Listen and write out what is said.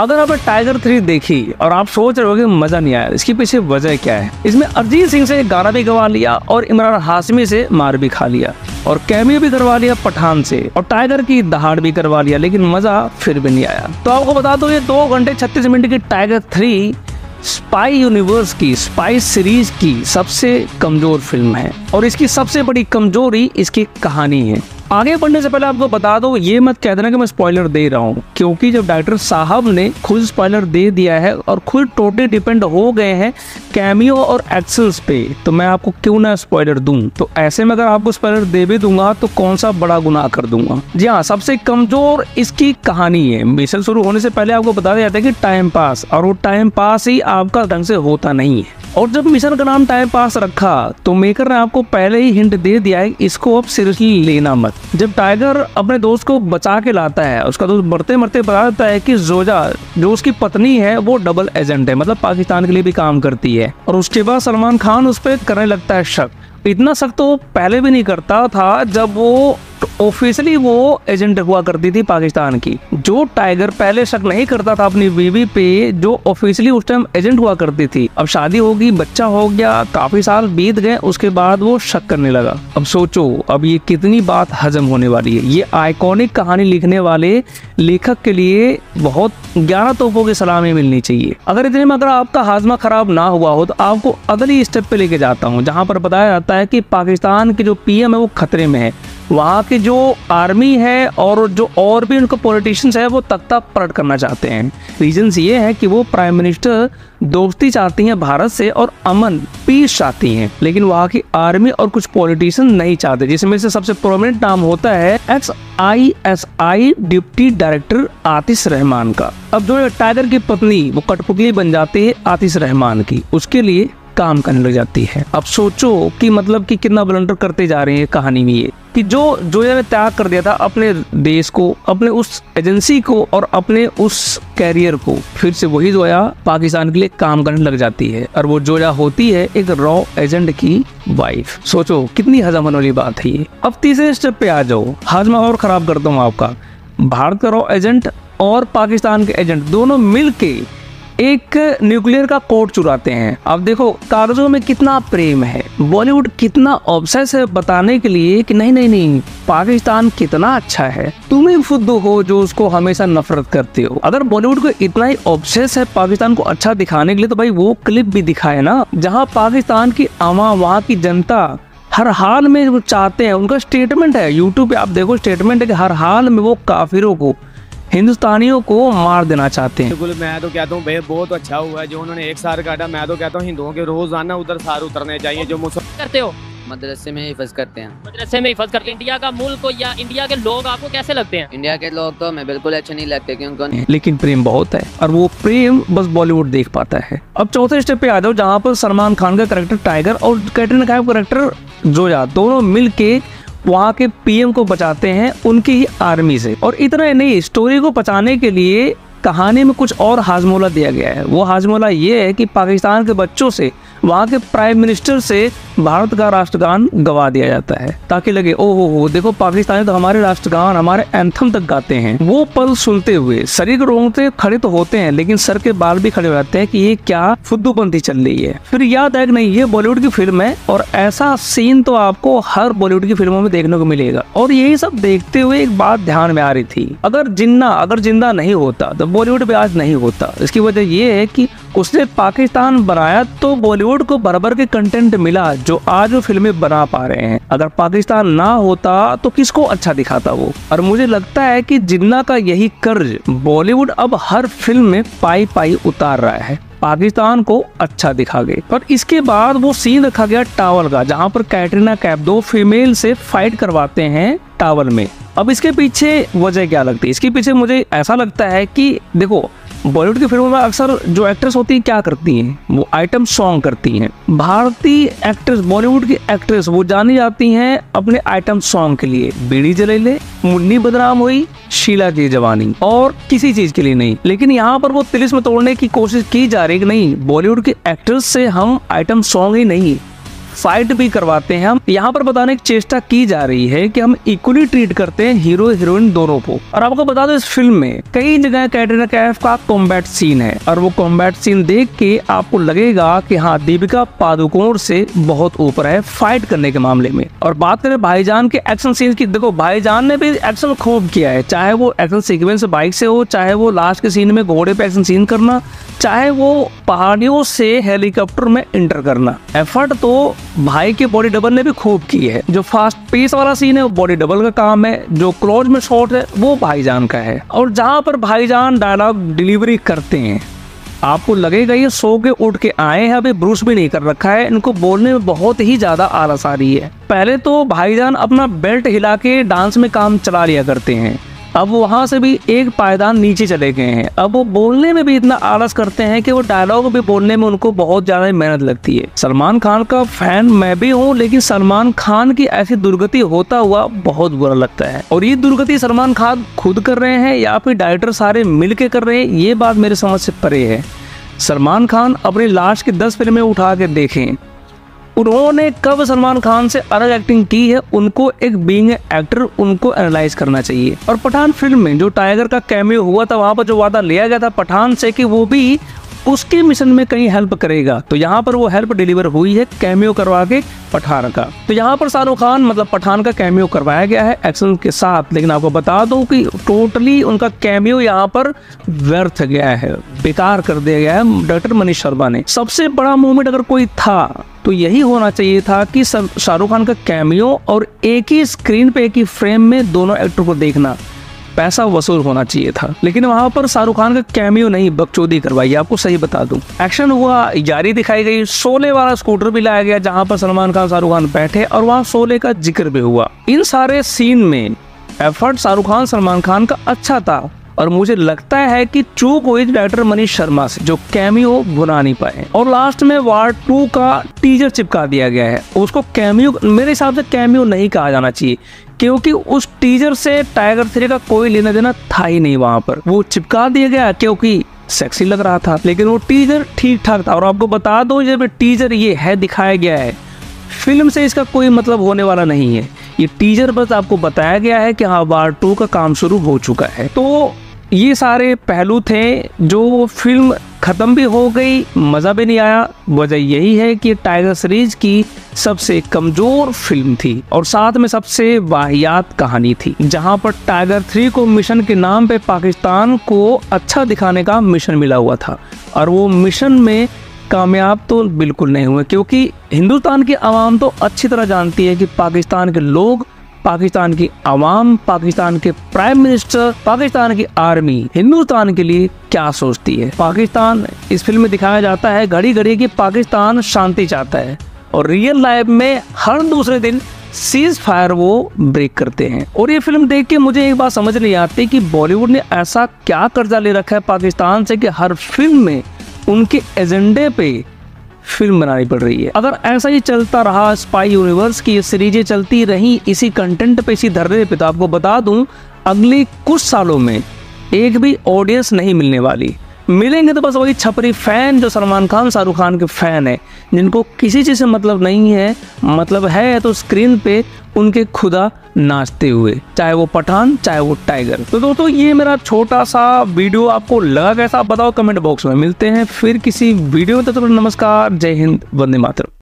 अगर आपने tiger three देखी और आप सोच रहे हो कि मज़ा नहीं आया, इसके पीछे वजह क्या है? इसमें अरिजीत सिंह से गाना भी गवा लिया और इमरान हाशमी से मार भी खा लिया और कैमियो भी करवा लिया पठान से और टाइगर की दहाड़ भी करवा लिया, लेकिन मज़ा फिर भी नहीं आया। तो आपको बता दो, ये दो घंटे छत्तीस मिनट की टाइगर थ्री स्पाई यूनिवर्स की स्पाई सीरीज़ की सबसे कमज़ोर फ़िल्म है और इसकी सबसे बड़ी कमज़ोरी इसकी कहानी है। आगे बढ़ने से पहले आपको बता दो, ये मत कह देना कि मैं स्पॉइलर दे रहा हूँ, क्योंकि जब डॉक्टर साहब ने खुद स्पॉइलर दे दिया है और खुद टोटली डिपेंड हो गए हैं कैमियो और एक्सल्स पे तो मैं आपको क्यों ना स्पॉइलर दूँ? तो ऐसे में अगर आपको स्पॉइलर दे भी दूँगा तो कौन सा बड़ा गुनाह कर दूँगा? जी हाँ सबसे कमज़ोर इसकी कहानी है। मिशन शुरू होने से पहले आपको बता दिया जाता है कि टाइम पास और वो टाइम पास ही आपका ढंग से होता नहीं है। और जब मिशन का नाम टाइम पास रखा तो मेकर ने आपको पहले ही हिंट दे दिया है, इसको अब सीरियसली लेना मत। जब टाइगर अपने दोस्त को बचा के लाता है, उसका दोस्त मरते मरते बता देता है कि जोजा जो उसकी पत्नी है, वो डबल एजेंट है मतलब पाकिस्तान के लिए भी काम करती है। और उसके बाद सलमान खान उस पर करने लगता है शक। इतना शक तो पहले भी नहीं करता था, जब वो ऑफिशियली वो एजेंट हुआ करती थी पाकिस्तान की। जो टाइगर पहले शक नहीं करता था अपनी बीवी पे, जो ऑफिशियली उस टाइम एजेंट हुआ करती थी। अब शादी होगी, बच्चा हो गया, काफ़ी साल बीत गए, उसके बाद वो शक करने लगा। अब सोचो, अब ये कितनी बात हजम होने वाली है। ये आइकॉनिक कहानी लिखने वाले लेखक के लिए बहुत ग्यारह तोपों की सलामी मिलनी चाहिए। अगर इतने में अगर आपका हाजमा खराब ना हुआ हो तो आपको अगली स्टेप पे लेके जाता हूँ, जहाँ पर बताया जाता है कि पाकिस्तान के जो पीएम है वो खतरे में है। वहाँ की जो आर्मी है और जो और भी उनको पॉलिटिशियंस है, वो तख्ता पलट करना चाहते हैं। रीजंस ये है कि वो प्राइम मिनिस्टर दोस्ती चाहती हैं भारत से और अमन पीस चाहती हैं। लेकिन वहाँ की आर्मी और कुछ पॉलिटिशियन नहीं चाहते, जिसमें से सबसे प्रोमिनेंट नाम होता है ex I S I deputy director Atish Rahman का। अब जो टाइगर की पत्नी वो कठपुतली बन जाती है आतिश रहमान की। उसके लिए काम करने लग जाती है। अब सोचो कि मतलब कि कितना ब्लंडर करते जा रहे हैं कहानी में ये। कि जो जोया ने त्याग कर दिया था अपने देश को, अपने उस एजेंसी को और अपने उस कैरियर को, फिर से वही जोया पाकिस्तान के लिए काम करने लग जाती है। और वो जोया होती है एक रॉ एजेंट की वाइफ सोचो, कितनी हजम होने वाली बात है ये। अब तीसरे स्टेप पे आ जाओ। हाजमा और खराब करता हूँ आपका। भारत का रॉ एजेंट और पाकिस्तान के एजेंट दोनों मिल एक न्यूक्लियर का कोट चुराते हैं। अब देखो, कागजों में कितना प्रेम है। बॉलीवुड कितना ऑब्सेस है बताने के लिए कि नहीं नहीं नहीं, पाकिस्तान कितना अच्छा है। तुम ही फुद्दू हो जो उसको हमेशा नफरत करते हो। अगर बॉलीवुड को इतना ही ऑब्सेस है पाकिस्तान को अच्छा दिखाने के लिए तो भाई वो क्लिप भी दिखाए ना, जहाँ पाकिस्तान की आवा वहाँ की जनता हर हाल में वो चाहते हैं, उनका स्टेटमेंट है। यूट्यूब पे आप देखो स्टेटमेंट है कि हर हाल में वो काफिरों को हिंदुस्तानियों को मार देना चाहते हैं। बिल्कुल मैं तो कहता हूँ भाई बहुत अच्छा हुआ है जो उन्होंने एक साल काटा। मैं तो कहता हूँ हिंदुओं के रोज़ाना उधर सार उतरने चाहिए जो मुसलमान करते हो? मदरसे में हिफज करते हैं। मदरसे में हिफज करके इंडिया का मुल्क या इंडिया के लोग आपको कैसे लगते हैं? इंडिया के लोग तो हमें बिल्कुल अच्छे नहीं लगते क्योंकि लेकिन प्रेम बहुत है और वो प्रेम बस बॉलीवुड देख पाता है। अब चौथे स्टेप पे आ जाओ जहाँ पर सलमान खान का करेक्टर टाइगर और कैटरीना कैफ का करेक्टर जोया दोनों मिल के वहाँ के पीएम को बचाते हैं, उनकी ही आर्मी से। और इतना ही नहीं, स्टोरी को बचाने के लिए कहानी में कुछ और हाजमोला दिया गया है। वो हाजमोला ये है कि पाकिस्तान के बच्चों से, वहाँ के प्राइम मिनिस्टर से भारत का राष्ट्रगान गवा दिया जाता है। ताकि लगे ओ हो हो देखो, पाकिस्तानी तो हमारे राष्ट्रगान, हमारे एंथम तक गाते हैं। वो पल सुनते हुए, शरीर रोंगते खड़े तो होते हैं, लेकिन सर के बाल भी खड़े हो जाते हैं कि ये क्या फुद्दूपंथी चल रही है। फिर याद कि नहीं, ये बॉलीवुड की फ़िल्म है, और ऐसा सीन तो आपको हर बॉलीवुड की फ़िल्मों में देखने को मिलेगा। और यही सब देखते हुए एक बात ध्यान में आ रही थी, अगर जिन्ना, अगर ज़िंदा नहीं होता तो बॉलीवुड भी आज नहीं होता। इसकी वजह ये है कि उसने पाकिस्तान बनाया तो बॉलीवुड को बराबर के कंटेंट मिला जो आज वो फ़िल्में बना पा रहे हैं। अगर पाकिस्तान ना होता तो किसको अच्छा दिखाता वो? और मुझे लगता है कि जिन्ना का यही कर्ज, बॉलीवुड अब हर फ़िल्म में पाई पाई उतार रहा है। पाकिस्तान को अच्छा दिखा गए। पर इसके बाद वो सीन रखा गया टावल का, जहाँ पर कैटरीना कैफ दो फीमेल से फाइट करवाते हैं टावर में। अब इसके पीछे वजह क्या लगती है? इसके पीछे मुझे ऐसा लगता है कि देखो बॉलीवुड की फ़िल्मों में अक्सर जो एक्ट्रेस होती है, क्या करती हैं? वो आइटम सॉन्ग करती हैं। भारतीय एक्ट्रेस बॉलीवुड की एक्ट्रेस वो जानी जाती हैं अपने आइटम सॉन्ग के लिए। बीड़ी जलेले, मुन्नी बदनाम हुई, शीला की जवानी। और किसी चीज़ के लिए नहीं। लेकिन यहाँ पर वो तिलिस्म तोड़ने की कोशिश की जा रही नहीं, बॉलीवुड की एक्ट्रेस से हम आइटम सॉन्ग ही नहीं फाइट भी करवाते हैं हम। यहाँ पर बताने की चेष्टा की जा रही है कि हम इक्वली ट्रीट करते हैं हीरो हीरोइन दोनों को। और आपको बता दो, इस फ़िल्म में कई जगह कैटरीना कैफ का कॉम्बैट सीन है। और वो कॉम्बैट सीन देख के आपको लगेगा कि हाँ दीपिका पादुकोण से बहुत ऊपर है फाइट करने के मामले में। और बात करें भाईजान के एक्शन सीन की, देखो, भाईजान ने भी एक्शन खूब किया है। चाहे वो एक्शन सीक्वेंस बाइक से हो, चाहे वो लास्ट के सीन में घोड़े पे एक्शन सीन करना चाहे वो पहाड़ियों से हेलीकॉप्टर में इंटर करना। एफर्ट तो भाई के बॉडी डबल ने भी खूब की है। जो फास्ट पेस वाला सीन है, वो बॉडी डबल का काम है। जो क्लोज में शॉट है, वो भाईजान का है। और जहाँ पर भाईजान डायलॉग डिलीवरी करते हैं, आपको लगेगा ये सो के उठ के आए हैं। अभी ब्रूस भी नहीं कर रखा है। इनको बोलने में बहुत ही ज़्यादा आलस आ रही है। पहले तो भाईजान अपना बेल्ट हिला के डांस में काम चला लिया करते हैं। अब वहाँ से भी एक पायदान नीचे चले गए हैं। अब वो बोलने में भी इतना आलस करते हैं कि वो डायलॉग भी बोलने में उनको बहुत ज़्यादा मेहनत लगती है। सलमान खान का फ़ैन मैं भी हूँ, लेकिन सलमान खान की ऐसी दुर्गति होता हुआ बहुत बुरा लगता है। और ये दुर्गति सलमान खान खुद कर रहे हैं या फिर डायरेक्टर सारे मिल के कर रहे हैं, ये बात मेरे समझ से परे है। सलमान खान अपनी लास्ट की दस फ़िल्में उठा के देखें। उन्होंने कब सलमान खान से अलग एक्टिंग की है, उनको एक बीइंग एक्टर उनको एनालाइज करना चाहिए। और पठान फ़िल्म में जो टाइगर का कैमियो हुआ था, वहाँ पर जो वादा लिया गया था पठान से कि वो भी उसके मिशन में कहीं हेल्प करेगा। तो यहाँ पर वो हेल्प डिलीवर हुई है कैमियो करवा के पठान का। तो यहाँ पर शाहरुख खान मतलब पठान का कैमियो करवाया गया है एक्शन के साथ। लेकिन आपको बता दूँ कि टोटली उनका कैमियो यहाँ पर व्यर्थ गया है, बेकार कर दिया गया है डॉक्टर मनीष शर्मा ने। सबसे बड़ा मूवमेंट अगर कोई था तो यही होना चाहिए था कि शाहरुख खान का कैमियो और एक ही स्क्रीन पे, एक ही फ्रेम में दोनों एक्टर को देखना। पैसा वसूल होना चाहिए था। लेकिन वहाँ पर शाहरुख खान का कैमियो नहीं, बकचोदी करवाई, आपको सही बता दूँ। एक्शन हुआ, जारी दिखाई गई, शोले वाला स्कूटर भी लाया गया, जहाँ पर सलमान खान, शाहरुख खान बैठे और वहाँ शोले का ज़िक्र भी हुआ। इन सारे सीन में एफर्ट शाहरुख खान, सलमान खान का अच्छा था और मुझे लगता है कि चूक हुई डायरेक्टर मनीष शर्मा से, जो कैमियो बुला नहीं पाए। और लास्ट में वार्ड टू का टीजर चिपका दिया गया है। उसको कैमियो मेरे हिसाब से कैमियो नहीं कहा जाना चाहिए। क्योंकि उस टीजर से टाइगर थ्री का कोई लेना देना था ही नहीं वहाँ पर। वो चिपका दिया गया क्योंकि सेक्सी लग रहा था, लेकिन वो टीजर ठीक ठाक था। और आपको बता दो जब टीजर ये है, दिखाया गया है। फ़िल्म से इसका कोई मतलब होने वाला नहीं है। ये टीजर बस आपको बताया गया है कि हाँ वार टू का काम शुरू हो चुका है। तो ये सारे पहलू थे जो फ़िल्म ख़त्म भी हो गई, मज़ा भी नहीं आया। वजह यही है कि टाइगर सीरीज़ की सबसे कमज़ोर फ़िल्म थी और साथ में सबसे वाहियात कहानी थी, जहाँ पर टाइगर थ्री को मिशन के नाम पे पाकिस्तान को अच्छा दिखाने का मिशन मिला हुआ था। और वो मिशन में कामयाब तो बिल्कुल नहीं हुए, क्योंकि हिंदुस्तान की आवाम तो अच्छी तरह जानती है कि पाकिस्तान के लोग, पाकिस्तान की आवाम, पाकिस्तान के प्राइम मिनिस्टर पाकिस्तान की आर्मी हिंदुस्तान के लिए क्या सोचती है। पाकिस्तान, इस फ़िल्म में दिखाया जाता है घड़ी घड़ी की पाकिस्तान शांति चाहता है। और रियल लाइफ में हर दूसरे दिन सीज फायर वो ब्रेक करते हैं। और ये फ़िल्म देख के मुझे एक बात समझ नहीं आती कि बॉलीवुड ने ऐसा क्या कर्जा ले रखा है पाकिस्तान से कि हर फ़िल्म में उनके एजेंडे पे फ़िल्म बनानी पड़ रही है। अगर ऐसा ही चलता रहा स्पाई यूनिवर्स की ये सीरीजें चलती रही, इसी कंटेंट पे, इसी धर्रे पे तो आपको बता दूँ, अगले कुछ सालों में एक भी ऑडियंस नहीं मिलने वाली। मिलेंगे तो बस वही छपरी फ़ैन जो सलमान खान, शाहरुख खान के फ़ैन है, जिनको किसी चीज़ से मतलब नहीं है मतलब है तो स्क्रीन पे उनके खुदा नाचते हुए, चाहे वो पठान, चाहे वो टाइगर। तो दोस्तों, ये मेरा छोटा सा वीडियो आपको लगा कैसा बताओ कमेंट बॉक्स में। मिलते हैं फिर किसी वीडियो में। तो नमस्कार, जय हिंद, वंदे मातरम।